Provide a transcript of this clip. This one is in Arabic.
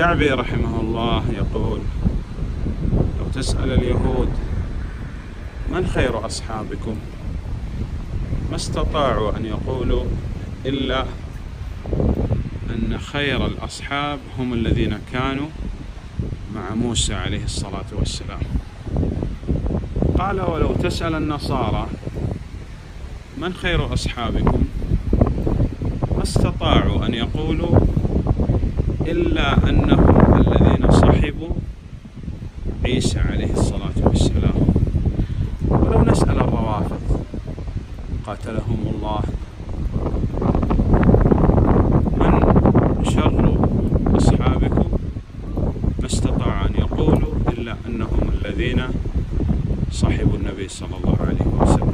الشعبي رحمه الله يقول لو تسأل اليهود من خير أصحابكم؟ ما استطاعوا أن يقولوا إلا أن خير الأصحاب هم الذين كانوا مع موسى عليه الصلاة والسلام. قال ولو تسأل النصارى من خير أصحابكم؟ ما استطاعوا أن يقولوا إلا أنهم الذين صحبوا عيسى عليه الصلاة والسلام. ولو نسأل الروافض قاتلهم الله. من شر أصحابكم؟ ما استطاع أن يقولوا إلا أنهم الذين صحبوا النبي صلى الله عليه وسلم.